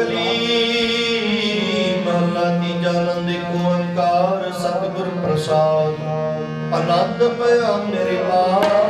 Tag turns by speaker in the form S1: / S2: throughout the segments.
S1: ਕਲੀ ਮਹਲਾ ਤੀਜਾ ਆਨੰਦ ਕੋ ਅੰਕਾਰ ਸਤਿਗੁਰ ਪ੍ਰਸਾਦ। ਆਨੰਦ ਪਿਆ ਮੇਰੇ ਬਾਪ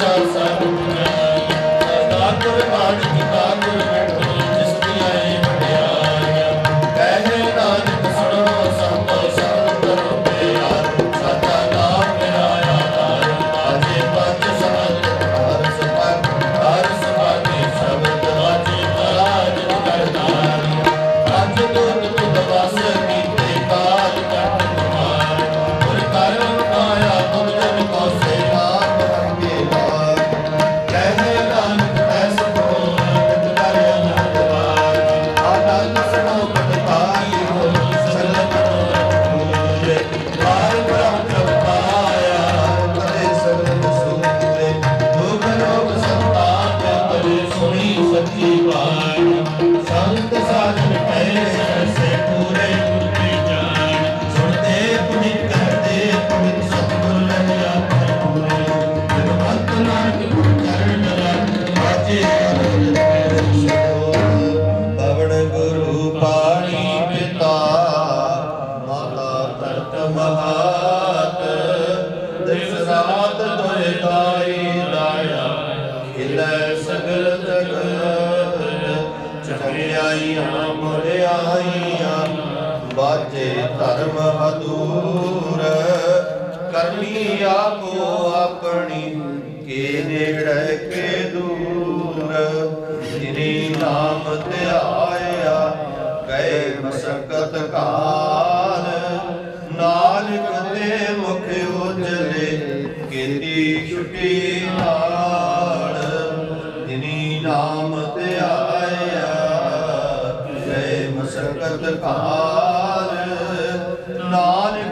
S1: ਸਾ ਸਾ ਨਾਨਕ ਵਿਭਾਗ ਸਾਥ ਤੋਏ ਤਾਈ ਲਾਇਆ। ਇਲੈ ਸਗਲ ਤਕ ਚਲੇ ਆਈਆਂ ਮੁਰ ਆਈਆਂ ਬਾਜੇ ਧਰਮ ਅਦੂਰ ਕਰਨੀ ਆਪੋ ਆਪਣੀ। ਕੇ ਨੇੜੇ ਕੇ ਦੂਰ, ਜਿਨੀ ਨਾਮ ਧਿਆਇਆ, ਗਏ ਮਸਕਤ ਕਾ ਛੇਤੀ ਛੁੱਟੀ ਨਾਲ ਜਿਨੀ ਨਾਮ ਤੇ ਆਇਆ ਜੈ ਮਸਕਤ ਕਾਰ ਨਾਨਕ